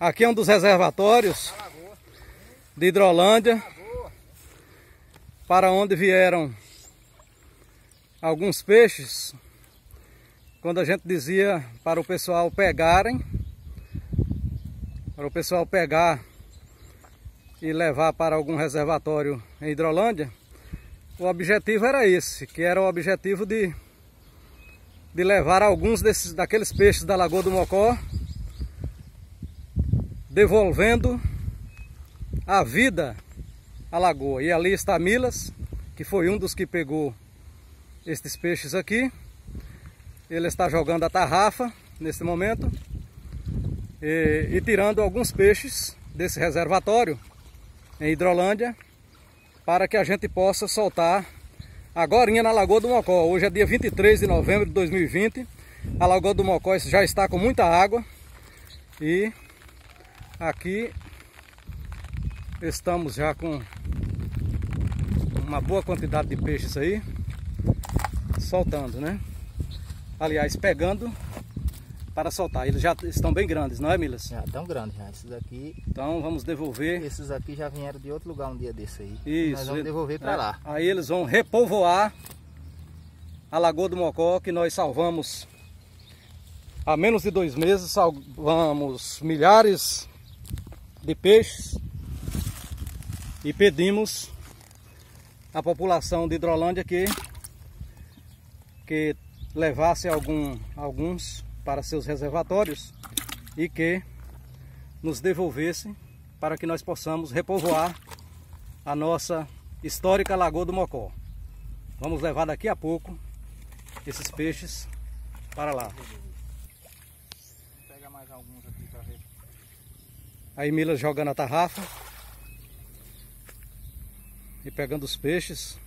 Aqui é um dos reservatórios de Hidrolândia, para onde vieram alguns peixes, quando a gente dizia para o pessoal pegarem, para o pessoal pegar e levar para algum reservatório em Hidrolândia, o objetivo era esse, que era o objetivo de, de levar alguns desses, daqueles peixes da Lagoa do Mocó devolvendo a vida à lagoa. E ali está Milas, que foi um dos que pegou estes peixes aqui. Ele está jogando a tarrafa nesse momento e, e tirando alguns peixes desse reservatório em Hidrolândia para que a gente possa soltar agora na Lagoa do Mocó. Hoje é dia 23 de novembro de 2020. A Lagoa do Mocó já está com muita água e Aqui estamos já com uma boa quantidade de peixes aí, soltando, né? Aliás, pegando para soltar. Eles já estão bem grandes, não é, Milas? Já estão grandes, já. Esses aqui. Então vamos devolver. Esses aqui já vieram de outro lugar um dia desse aí. Isso. Nós vamos devolver para é. lá. Aí eles vão repovoar a Lagoa do Mocó que nós salvamos há menos de dois meses. Salvamos milhares de peixes e pedimos à população de Hidrolândia que, que levasse algum, alguns para seus reservatórios e que nos devolvesse para que nós possamos repovoar a nossa histórica Lagoa do Mocó. Vamos levar daqui a pouco esses peixes para lá. Aí Mila jogando a tarrafa. E pegando os peixes.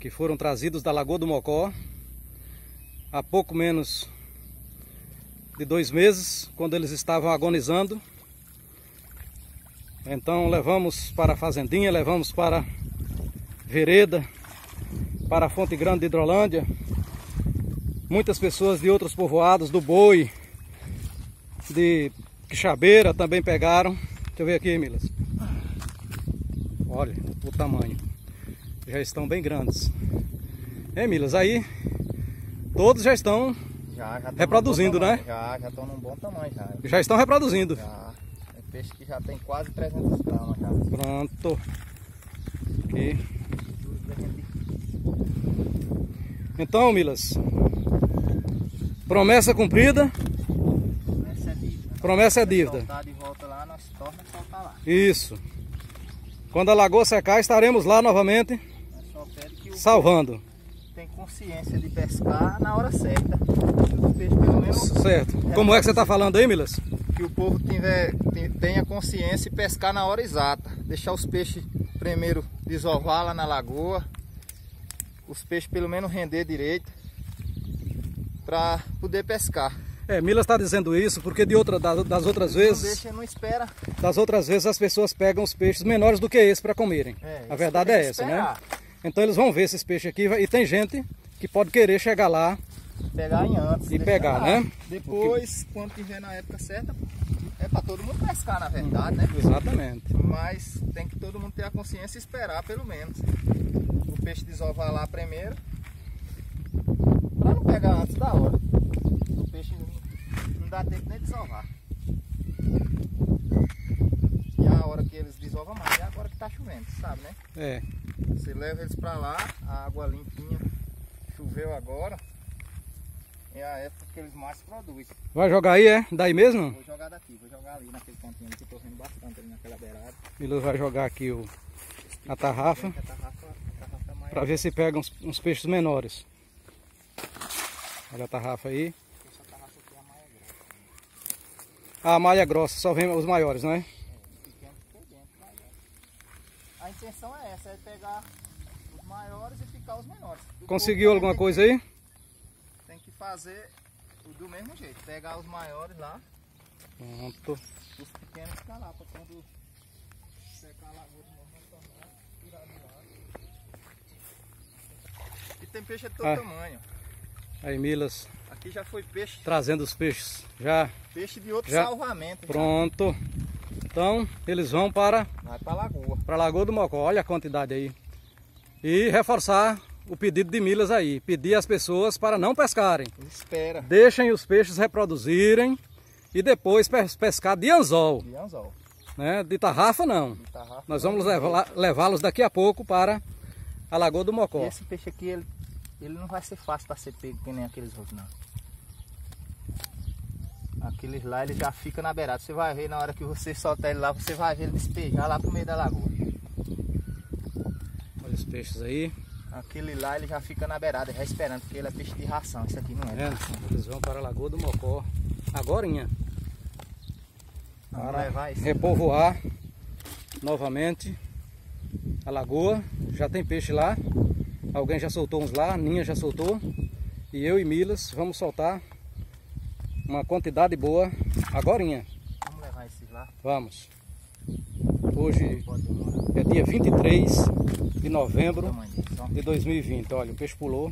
Que foram trazidos da Lagoa do Mocó. Há pouco menos de dois meses, quando eles estavam agonizando. Então levamos para a fazendinha, levamos para Vereda, para a Fonte Grande de Hidrolândia. Muitas pessoas de outros povoados, do Boi, de quixabeira também pegaram. Deixa eu ver aqui, Milas. Olha o tamanho. Já estão bem grandes. É, Milas, aí todos já estão já, já reproduzindo, né? Já, já estão num bom tamanho já. Já estão reproduzindo. Já. É peixe que já tem quase 300 gramas já. Pronto. Aqui. Então, Milas, promessa cumprida. Promessa é dívida. Lá, Isso. Quando a lagoa secar, estaremos lá novamente salvando. Tem consciência de pescar na hora certa. Certo. Como é que você está falando aí, Milas? Que o povo tiver, tenha consciência e pescar na hora exata. Deixar os peixes primeiro desovar lá na lagoa. Os peixes pelo menos render direito. Para poder pescar. É, Milas está dizendo isso porque de outra, das, das outras vezes. Não deixa, não espera. Das outras vezes as pessoas pegam os peixes menores do que esse para comerem. É, a verdade é essa, né? Então eles vão ver esses peixes aqui e tem gente que pode querer chegar lá. Pegar em antes. E pegar, lá. né? Depois, porque... quando tiver na época certa, é para todo mundo pescar, na verdade, né? Exatamente. Mas tem que todo mundo ter a consciência e esperar, pelo menos. O peixe desovar lá primeiro. Para não pegar antes da hora. Dá tempo nem de salvar. E a hora que eles desovam mais é agora que tá chovendo, sabe, né? É. Você leva eles para lá, a água limpinha, choveu agora. É a época que eles mais produzem. Vai jogar aí, é? Daí mesmo? Vou jogar daqui, vou jogar ali naquele pontinho ali que eu tô vendo bastante ali naquela beirada. Milu vai jogar aqui o, a tarrafa. A tarrafa, a tarrafa para ver se pega uns, uns peixes menores. Olha a tarrafa aí. A malha grossa, só vem os maiores, não é? A intenção é essa, é pegar os maiores e ficar os menores. Conseguiu alguma coisa aí? Tem que fazer do mesmo jeito, pegar os maiores lá. Pronto. Os pequenos ficar lá, para quando secar a lagoa tirar do lado. E tem peixe de todo ah. tamanho. Aí Milas Aqui já foi peixe. Trazendo os peixes já. Peixe de outro já, salvamento. Pronto. Já. Então eles vão para. Vai para a lagoa. Para a Lagoa do Mocó. Olha a quantidade aí. E reforçar o pedido de Milas aí. Pedir às pessoas para não pescarem. Espera. Deixem os peixes reproduzirem e depois pescar de anzol. De anzol. Né? De tarrafa não. De tarrafa, Nós vamos levá-los daqui a pouco para a Lagoa do Mocó. E esse peixe aqui, ele, ele não vai ser fácil para ser pego que nem aqueles outros não. Aqueles lá ele já fica na beirada. Você vai ver na hora que você soltar ele lá, você vai ver ele despejar lá pro meio da lagoa. Olha os peixes aí. Aquele lá ele já fica na beirada, já esperando, porque ele é peixe de ração. Isso aqui não é. é eles vão para a Lagoa do Mocó. Agorinha. Para repovoar novamente a lagoa. Já tem peixe lá. Alguém já soltou uns lá, Ninha já soltou. E eu e Milas vamos soltar uma quantidade boa agorinha. Vamos levar esses lá? Vamos. Hoje é dia 23 de novembro de 2020. Olha, o peixe pulou.